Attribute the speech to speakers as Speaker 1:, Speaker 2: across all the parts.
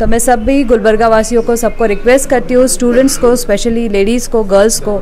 Speaker 1: तो मैं सब भी गुलबर्गा वासियों को सबको रिक्वेस्ट करती हूँ स्टूडेंट्स को स्पेशली लेडीज़ को गर्ल्स को।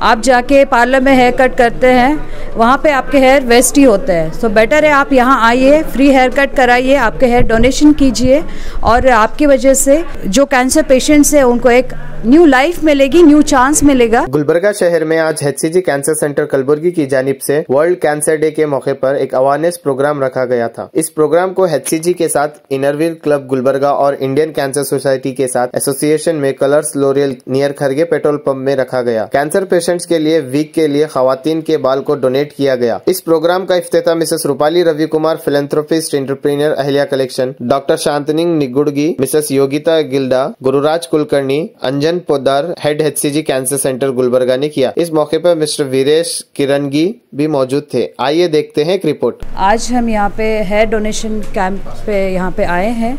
Speaker 1: आप जाके पार्लर में हेयर कट करते हैं, वहाँ पे आपके हेयर वेस्ट ही होते हैं। सो बेटर है आप यहाँ आइए फ्री हेयर कट कराइए, आपके हेयर डोनेशन कीजिए। और आपकी वजह से जो कैंसर पेशेंट्स हैं, उनको एक न्यू लाइफ मिलेगी, न्यू चांस मिलेगा।
Speaker 2: गुलबर्गा शहर में आज एचसीजी कैंसर सेंटर कलबुर्गी की जानिब से वर्ल्ड कैंसर डे के मौके पर एक अवेयरनेस प्रोग्राम रखा गया था। इस प्रोग्राम को एचसीजी के साथ इनरवील क्लब गुलबर्गा और इंडियन कैंसर सोसाइटी के साथ एसोसिएशन में colours L'Oreal near Kharge petrol pump में रखा गया। कैंसर पेशेंट्स के लिए वीक के लिए खातन के बाल को डोनेट किया गया। इस प्रोग्राम का इफ्तेता Mrs Rupali Ravi Kumar philanthropist entrepreneur Ahilya collection doctor शांतनिंग Nigudgi Mrs Yogita Gilda Gururaj Kulkarni Anjan Kiran Podar head HCG cancer centre Gulbarga ने किया। इस मौके पर मिस्टर वीरेश किरणगी भी मौजूद थे। आइए देखते हैं एक रिपोर्ट।
Speaker 1: आज हम यहाँ पे हेयर डोनेशन कैंप पे यहाँ पे आए हैं।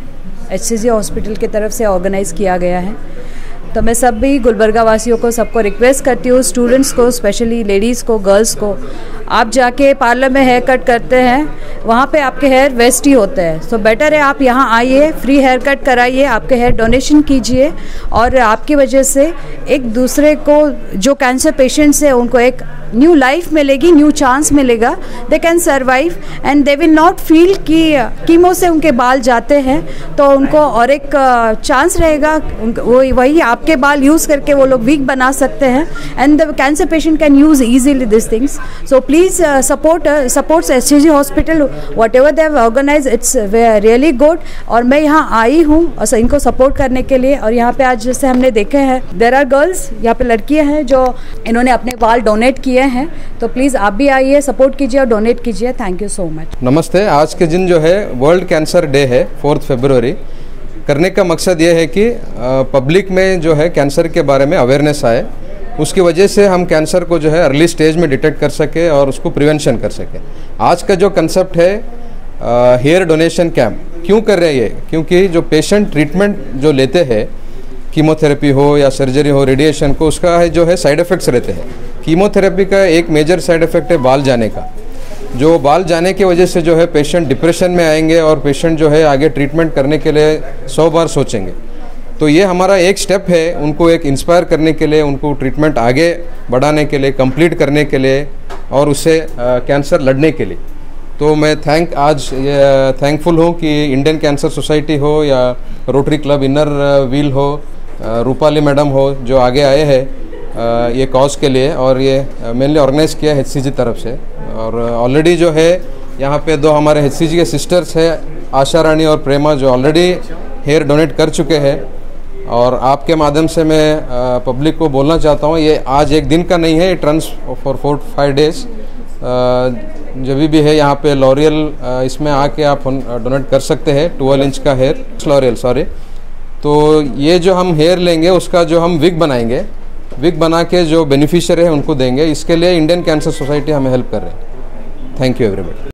Speaker 1: एचसीजी हॉस्पिटल की तरफ़ से ऑर्गेनाइज किया गया है। तो मैं सब भी गुलबर्गा वासियों को सबको रिक्वेस्ट करती हूँ स्टूडेंट्स को स्पेशली लेडीज़ को गर्ल्स को। आप जाके पार्लर में हेयर कट करते हैं वहाँ पे आपके हेयर वेस्ट ही होते हैं। सो बेटर है आप यहाँ आइए फ्री हेयर कट कराइए, आपके हेयर डोनेशन कीजिए और आपकी वजह से एक दूसरे को, जो कैंसर पेशेंट्स हैं, उनको एक न्यू लाइफ मिलेगी न्यू चांस मिलेगा। They can survive and they will not feel कि कीमो से उनके बाल जाते हैं तो उनको और एक चांस रहेगा। वो वही आपके बाल यूज़ करके वो लोग वीक बना सकते हैं। And the cancer patient can use easily this things so please support supports S hospital whatever they've organise it's really good और मैं यहाँ आई हूँ, और इनको सपोर्ट करने के लिए। और यहाँ पे आज जैसे हमने देखे हैं देर आर गर्ल्स यहाँ पे लड़कियाँ हैं जो इन्होंने अपने बाल डोनेट किए हैं तो प्लीज़ आप भी आइए सपोर्ट कीजिए और डोनेट कीजिए। थैंक यू सो मच
Speaker 3: नमस्ते, आज के दिन जो है वर्ल्ड कैंसर डे है फोर्थ फेब्रुवरी करने का मकसद ये है कि पब्लिक में जो है कैंसर के बारे में अवेयरनेस आए। उसकी वजह से हम कैंसर को जो है अर्ली स्टेज में डिटेक्ट कर सके और उसको प्रिवेंशन कर सके। आज का जो कंसेप्ट है हेयर डोनेशन कैंप क्यों कर रहे हैं ये? क्योंकि जो पेशेंट ट्रीटमेंट जो लेते हैं कीमोथेरेपी हो या सर्जरी हो रेडिएशन को, उसका है जो है साइड इफ़ेक्ट्स रहते हैं। कीमोथेरेपी का एक मेजर साइड इफ़ेक्ट है बाल जाने का। जो बाल जाने की वजह से जो है पेशेंट डिप्रेशन में आएँगे और पेशेंट जो है आगे ट्रीटमेंट करने के लिए सौ बार सोचेंगे। तो ये हमारा एक स्टेप है उनको एक इंस्पायर करने के लिए, उनको ट्रीटमेंट आगे बढ़ाने के लिए, कंप्लीट करने के लिए और उससे कैंसर लड़ने के लिए। तो मैं थैंक, आज थैंकफुल हूँ कि इंडियन कैंसर सोसाइटी हो या रोटरी क्लब इनर व्हील हो रूपाली मैडम हो जो आगे आए हैं। ये कॉज के लिए और ये मेनली ऑर्गेनाइज किया है एच तरफ़ से। और ऑलरेडी जो है, यहाँ पे दो हमारे एचसीजी के सिस्टर्स है, आशा रानी और प्रेमा, जो ऑलरेडी हेयर डोनेट कर चुके हैं। और आपके माध्यम से मैं पब्लिक को बोलना चाहता हूँ, ये आज एक दिन का नहीं है, ये ट्रंस फॉर फोर फाइव डेज़ जब भी है, यहाँ पे लॉरियल इसमें आके आप डोनेट कर सकते हैं ट्वेल्व इंच का हेयर लॉरियल सॉरी तो ये जो हम हेयर लेंगे, उसका जो हम विग बनाएँगे विग बना के जो बेनिफिशियर है, उनको देंगे। इसके लिए इंडियन कैंसर सोसाइटी हमें हेल्प कर रहे हैं। Thank you everybody